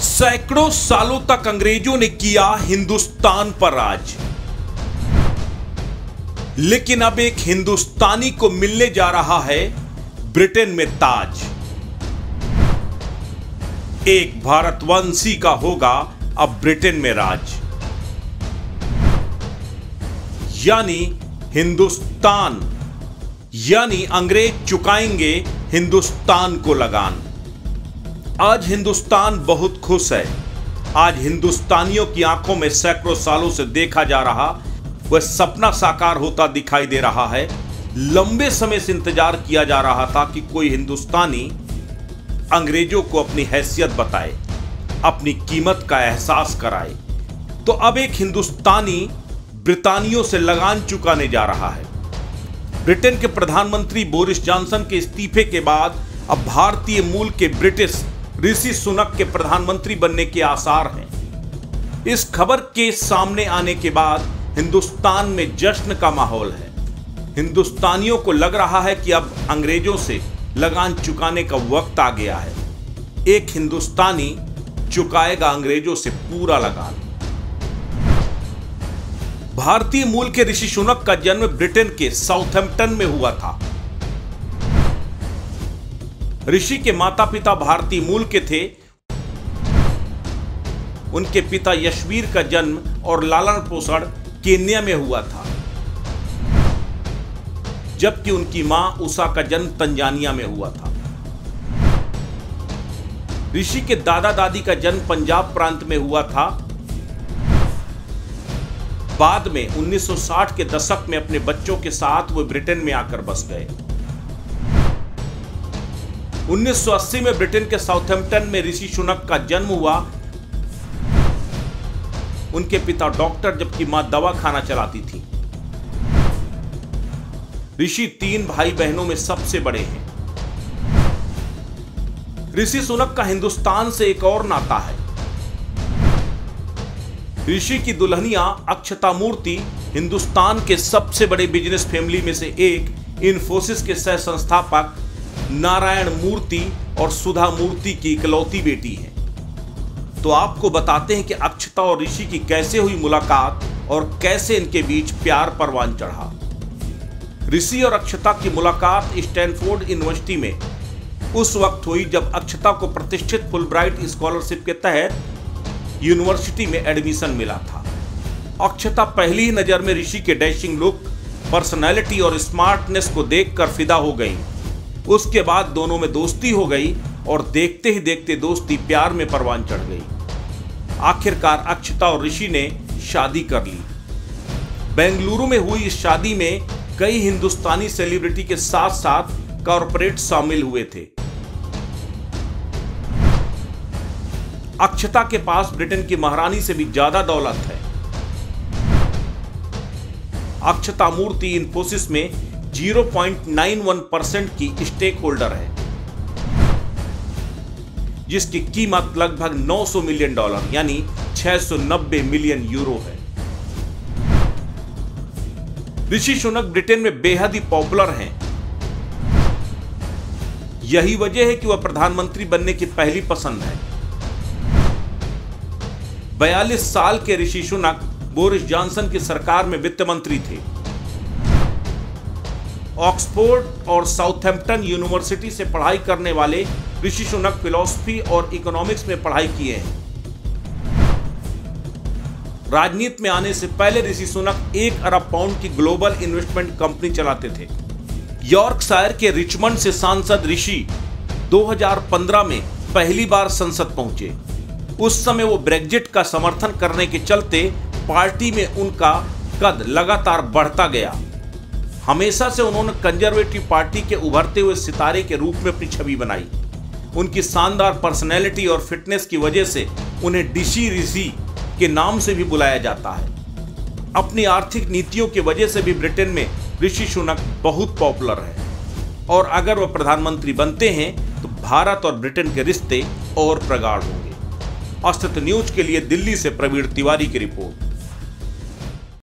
सैकड़ों सालों तक अंग्रेज़ों ने किया हिंदुस्तान पर राज। लेकिन अब एक हिंदुस्तानी को मिलने जा रहा है ब्रिटेन में ताज। एक भारतवंशी का होगा अब ब्रिटेन में राज। यानी हिंदुस्तान, यानी अंग्रेज़ चुकाएँगे हिंदुस्तान को लगान। आज हिंदुस्तान बहुत खुश है। आज हिंदुस्तानियों की आँखों में सैकड़ों सालों से देखा जा रहा, वह सपना साकार होता दिखाई दे रहा है। लंबे समय से इंतज़ार किया जा रहा था कि कोई हिंदुस्तानी अंग्रेज़ों को अपनी हैसियत बताए, अपनी कीमत का एहसास कराए। तो अब एक हिंदुस्तानी ब्रितानियों से लगान चुकाने जा रहा है। ब्रिटेन के प्रधानमंत्री बोरिस जॉनसन के इस्तीफे के बाद अब भारतीय मूल के ब्रिटिश ऋषि सुनक के प्रधानमंत्री बनने के आसार हैं। इस खबर के सामने आने के बाद हिंदुस्तान में जश्न का माहौल है। हिंदुस्तानियों को लग रहा है कि अब अंग्रेज़ों से लगान चुकाने का वक्त आ गया है। एक हिंदुस्तानी चुकाएगा अंग्रेज़ों से पूरा लगान। भारतीय मूल के ऋषि सुनक का जन्म ब्रिटेन के साउथहैम्पटन में हुआ था। ऋषि के माता पिता भारतीय मूल के थे। उनके पिता यशवीर का जन्म और लालन पोषण केन्या में हुआ था। जबकि उनकी माँ उषा का जन्म तंजानिया में हुआ था। ऋषि के दादा दादी का जन्म पंजाब प्रांत में हुआ था। बाद में 1960 के दशक में अपने बच्चों के साथ वो ब्रिटेन में आकर बस गए। 1980 में ब्रिटेन के साउथहैम्पटन में ऋषि सुनक का जन्म हुआ। उनके पिता डॉक्टर, जबकि माँ दवा खाना चलाती थी। ऋषि तीन भाई बहनों में सबसे बड़े हैं। ऋषि सुनक का हिंदुस्तान से एक और नाता है। ऋषि की दुल्हनिया अक्षता मूर्ति हिंदुस्तान के सबसे बड़े बिज़नेस फैमिली में से एक, इन्फोसिस के सह संस्थापक नारायण मूर्ति और सुधा मूर्ति की इकलौती बेटी है। तो आपको बताते हैं कि अक्षता और ऋषि की कैसे हुई मुलाकात और कैसे इनके बीच प्यार परवान चढ़ा। ऋषि और अक्षता की मुलाकात स्टैनफोर्ड यूनिवर्सिटी में उस वक्त हुई जब अक्षता को प्रतिष्ठित फुलब्राइट स्कॉलरशिप के तहत यूनिवर्सिटी में एडमिशन मिला था। अक्षता पहली ही नज़र में ऋषि के डैशिंग लुक, पर्सनैलिटी और स्मार्टनेस को देखकर फिदा हो गई। उसके बाद दोनों में दोस्ती हो गई और देखते ही देखते दोस्ती प्यार में परवान चढ़ गई। आखिरकार अक्षता और ऋषि ने शादी कर ली। बेंगलुरु में हुई इस शादी में कई हिंदुस्तानी सेलिब्रिटी के साथ साथ कॉरपोरेट शामिल हुए थे। अक्षता के पास ब्रिटेन की महारानी से भी ज़्यादा दौलत है। अक्षता मूर्ति इन्फोसिस में 0.91 परसेंट की स्टेक होल्डर है, जिसकी कीमत लगभग 900 मिलियन डॉलर, यानी 690 मिलियन यूरो है। ऋषि सुनक ब्रिटेन में बेहद ही पॉपुलर हैं। यही वजह है कि वह प्रधानमंत्री बनने की पहली पसंद है। 42 साल के ऋषि सुनक बोरिस जॉनसन की सरकार में वित्त मंत्री थे। ऑक्सफोर्ड और साउथहैम्पटन यूनिवर्सिटी से पढ़ाई करने वाले ऋषि सुनक फिलोसफी और इकोनॉमिक्स में पढ़ाई किए हैं। राजनीति में आने से पहले ऋषि सुनक एक अरब पाउंड की ग्लोबल इन्वेस्टमेंट कंपनी चलाते थे। यॉर्कशायर के रिचमंड से सांसद ऋषि 2015 में पहली बार संसद पहुँचे। उस समय वो ब्रेग्जिट का समर्थन करने के चलते पार्टी में उनका कद लगातार बढ़ता गया। हमेशा से उन्होंने कंजर्वेटिव पार्टी के उभरते हुए सितारे के रूप में अपनी छवि बनाई। उनकी शानदार पर्सनैलिटी और फिटनेस की वजह से उन्हें डिशी ऋषि के नाम से भी बुलाया जाता है। अपनी आर्थिक नीतियों की वजह से भी ब्रिटेन में ऋषि सुनक बहुत पॉपुलर है। और अगर वह प्रधानमंत्री बनते हैं तो भारत और ब्रिटेन के रिश्ते और प्रगाढ़ होंगे। अस्तित्व न्यूज़ के लिए दिल्ली से प्रवीण तिवारी की रिपोर्ट।